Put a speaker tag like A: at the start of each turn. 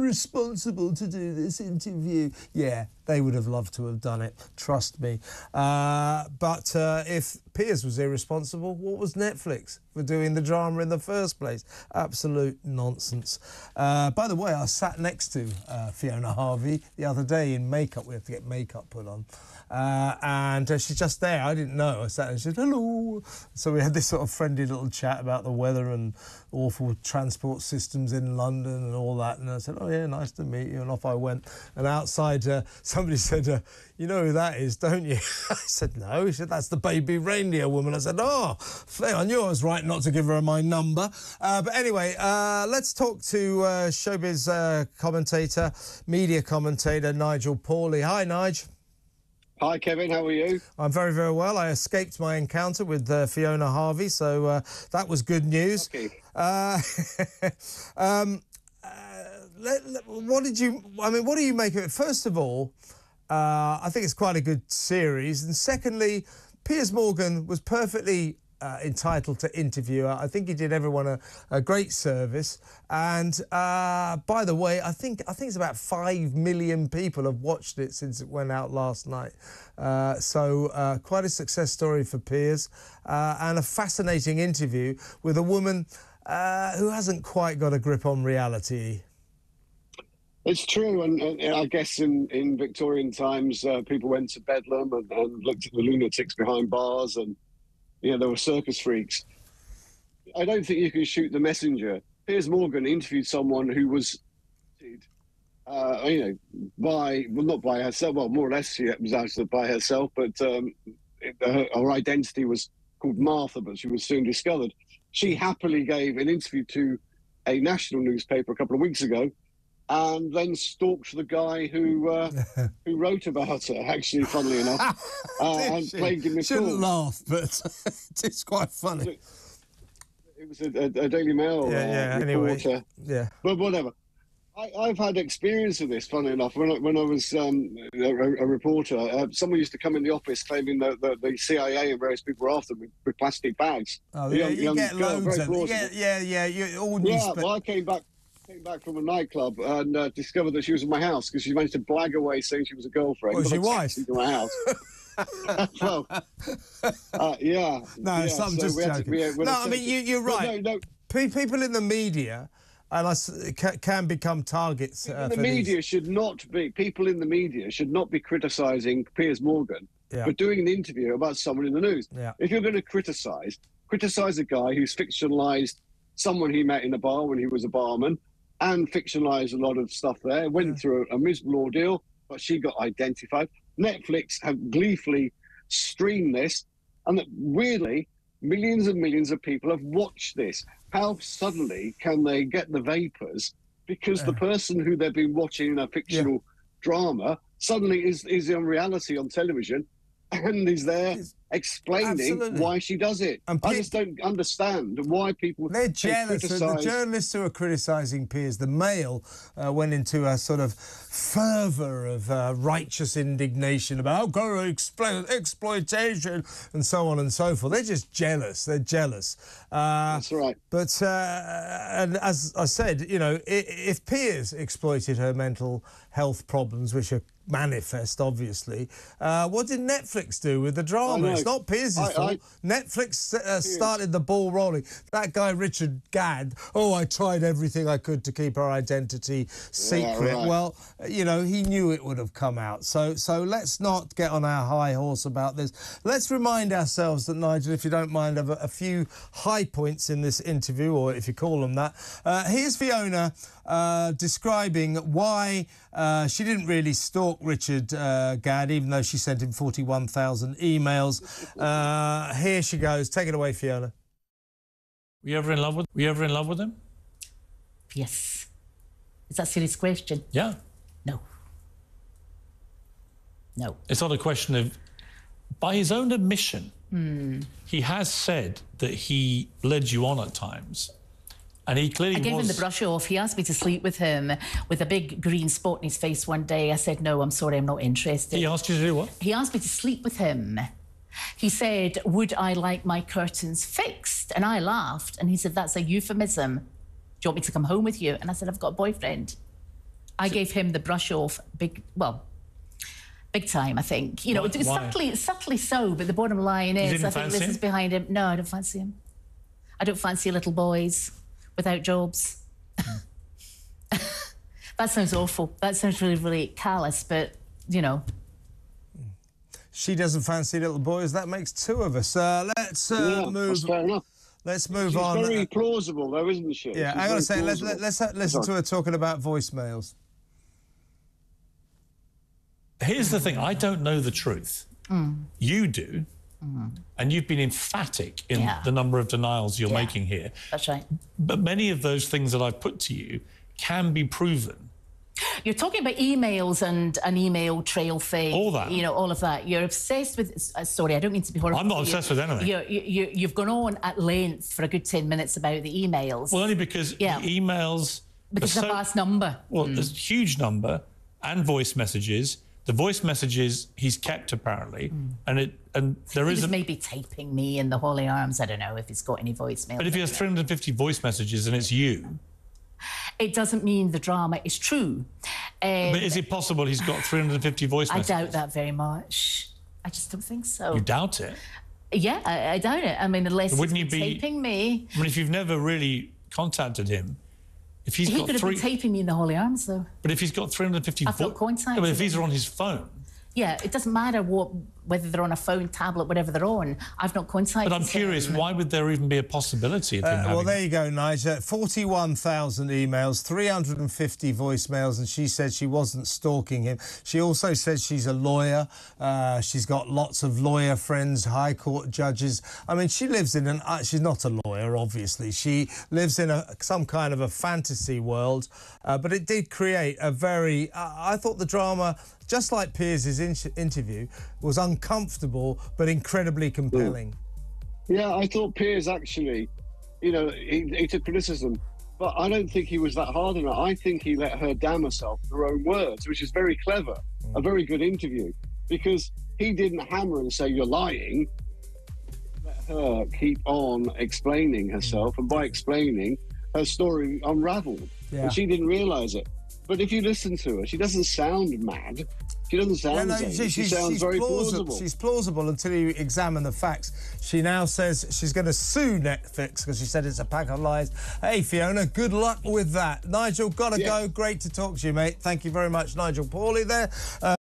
A: irresponsible to do this interview. Yeah, they would have loved to have done it, trust me. Uh, but uh, if Piers was irresponsible, what was Netflix for doing the drama in the first place? Absolute nonsense. Uh, by the way, I sat next to uh, Fiona Harvey the other day in makeup. We have to get makeup put on. Uh, and uh, she's just there. I didn't know. I sat and she said, hello. So we had this sort of friendly little chat about the weather and awful transport systems in London and all that. And I said, oh, yeah, nice to meet you. And off I went. And outside, uh, somebody said, uh, you know who that is, don't you? I said, no. He said, that's the baby reindeer woman. I said, oh, I knew I was right not to give her my number. Uh, but anyway, uh, let's talk to uh, showbiz uh, commentator, media commentator, Nigel Pauley. Hi, Nigel.
B: Hi, Kevin. How are you?
A: I'm very, very well. I escaped my encounter with uh, Fiona Harvey, so uh, that was good news.
B: Okay.
A: Uh, um, let, let, what did you? I mean, what do you make of it? First of all, uh, I think it's quite a good series, and secondly, Piers Morgan was perfectly uh, entitled to interview her. I think he did everyone a, a great service. And uh, by the way, I think I think it's about five million people have watched it since it went out last night. Uh, so uh, quite a success story for Piers, uh, and a fascinating interview with a woman uh, who hasn't quite got a grip on reality.
B: It's true, and, and, I guess in, in Victorian times, people went to Bedlam and, and looked at the lunatics behind bars and you know, there were circus freaks. I don't think you can shoot the messenger. Piers Morgan interviewed someone who was, uh, you know, by well, not by herself. Well, more or less, she was actually by herself, but um, her, her identity was called Martha, but she was soon discovered. She happily gave an interview to a national newspaper a couple of weeks ago, and then stalked the guy who uh, who wrote about it. Actually, funnily enough, uh, and
A: she?
B: played him.
A: Shouldn't laugh, but it's quite funny.
B: It was a, a, a Daily Mail
A: yeah, yeah,
B: reporter.
A: Anyway, yeah,
B: but whatever. I, have had experience of this. Funny enough, when I, when I was um, a, a, reporter, uh, someone used to come in the office claiming that, that the CIA and various people were after them with, with plastic bags.
A: Oh, yeah, young, you young get girl, loads of them. Yeah, yeah, yeah. You, all
B: yeah, well, I came back came back from a nightclub and uh, discovered that she was in my house because she managed to blag away saying she was a girlfriend.
A: Was your wife?
B: To my house. well, uh, yeah.
A: No,
B: yeah,
A: so I'm just joking. To, no, I mean, you, are right. No, no. People in the media and I, can become targets.
B: Uh, the media
A: these.
B: should not be. People in the media should not be criticising Piers Morgan yeah. for doing an interview about someone in the news.
A: Yeah.
B: If you're going to criticise, criticise a guy who's fictionalised someone he met in a bar when he was a barman, and fictionalised a lot of stuff there. Went yeah. through a, a miserable ordeal, but she got identified. Netflix have gleefully streamed this, and that weirdly, millions and millions of people have watched this. How suddenly can they get the vapors? Because the person who they've been watching in a fictional yeah. drama suddenly is is in reality on television and is there explaining Absolutely. why she does it. And I just don't understand why people.
A: They're jealous. The journalists who are criticising Piers, the Mail, uh, went into a sort of fervour of uh, righteous indignation about oh, explo exploitation and so on and so forth. They're just jealous. They're jealous.
B: Uh, That's right.
A: But uh, and as I said, you know, if Piers exploited her mental health problems, which are manifest, obviously. Uh, what did Netflix do with the drama? It's not Piers' fault. I, Netflix uh, started the ball rolling. That guy, Richard Gadd, oh, I tried everything I could to keep our identity secret. Yeah, right. Well, you know, he knew it would have come out. So, so let's not get on our high horse about this. Let's remind ourselves that, Nigel, if you don't mind, of a, a few high points in this interview, or if you call them that. Uh, here's Fiona uh, describing why uh, she didn't really stalk Richard uh, Gadd, even though she sent him 41,000 emails. Uh, here she goes. Take it away, Fiona.
C: Were you ever in love with? Were you ever in love with him?
D: Yes. Is that a serious question?
C: Yeah.
D: No. No.
C: It's not a question of. By his own admission,
D: mm.
C: he has said that he led you on at times. And he clearly I
D: gave
C: was...
D: him the brush off. He asked me to sleep with him with a big green spot in his face one day. I said, no, I'm sorry, I'm not interested.
C: He asked you to do what?
D: He asked me to sleep with him. He said, would I like my curtains fixed? And I laughed. And he said, that's a euphemism. Do you want me to come home with you? And I said, I've got a boyfriend. I gave him the brush off big, well, big time, I think. You know,
C: Why- why?
D: subtly, subtly so, but the bottom line is, I think this
C: him?
D: is behind him. No, I don't fancy him. I don't fancy little boys without jobs. Hmm. that sounds awful. That sounds really, really callous, but, you know,
A: She doesn't fancy little boys. That makes two of us. Uh, let's uh,
B: yeah,
A: move.
B: that's fair enough.
A: Let's move
B: She's
A: on.
B: very plausible, though, isn't she?
A: yeah,
B: She's
A: I gotta say, let's let's, let's listen to her talking about voicemails.
C: Here's the thing I don't know the truth. You do. And you've been emphatic in
D: Yeah.
C: the number of denials you're
D: Yeah.
C: making here.
D: that's right.
C: But many of those things that I've put to you can be proven.
D: You're talking about emails and an email trail thing.
C: All that.
D: You know, all of that. You're obsessed with. Uh, sorry, I don't mean to be horrible.
C: I'm not
D: to you.
C: obsessed with anything.
D: You're, you, you've gone on at length for a good 10 minutes about the emails.
C: Well, only because
D: Yeah.
C: the emails.
D: because a
C: so-
D: vast number.
C: Well, there's a huge number and voice messages. The voice messages he's kept apparently, and it and there
D: He
C: is. A,
D: maybe taping me in the holy arms. I don't know if he's got any voicemail.
C: but if he has 350 voice messages and it's you,
D: it doesn't mean the drama is true. Um,
C: but is it possible he's got 350 voice messages?
D: I doubt that very much. I just don't think so.
C: You doubt it.
D: yeah, I, I doubt it. I mean, unless
C: Wouldn't
D: he's
C: you
D: been
C: be-
D: taping me.
C: I mean, if you've never really contacted him, if he's
D: He
C: got
D: could have
C: three,
D: been taping me in the holy arms, though.
C: but if he's got 350,
D: I've got contacts
C: Yeah, but if these are on his phone,
D: Yeah, it doesn't matter what whether they're on a phone, tablet, whatever they're on. I've not contacted.
C: but I'm curious,
D: him.
C: why would there even be a possibility of him
A: Uh,
C: having?
A: well, there you go, Nigel. 41,000 emails, 350 voicemails, and she said she wasn't stalking him. She also said she's a lawyer. Uh, she's got lots of lawyer friends, high court judges. I mean, she lives in an. Uh, she's not a lawyer, obviously. She lives in a some kind of a fantasy world. Uh, but it did create a very. Uh, I thought the drama. Just like Piers' in- interview, was uncomfortable but incredibly hmm. compelling.
B: Yeah, I thought Piers actually, you know, he, he took criticism, but I don't think he was that hard on her. I think he let her damn herself with her own words, which is very clever, hmm. a very good interview, because he didn't hammer and say you're lying. Let her keep on explaining hmm. herself, and by explaining, her story unravelled,
A: Yeah.
B: and she didn't realise it. But if you listen to her, she doesn't sound mad. She doesn't sound
A: Yeah, no, she-
B: She
A: she's,
B: sounds
A: she's
B: very
A: plausible.
B: plausible.
A: She's plausible until you examine the facts. She now says she's going to sue Netflix because she said it's a pack of lies. Hey, Fiona, good luck with that. Nigel, got to
B: Yeah.
A: go. Great to talk to you, mate. Thank you very much, Nigel Pauley there. Uh,